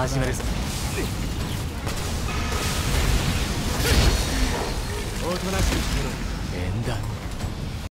始めるぞおとなしくしてろ縁談。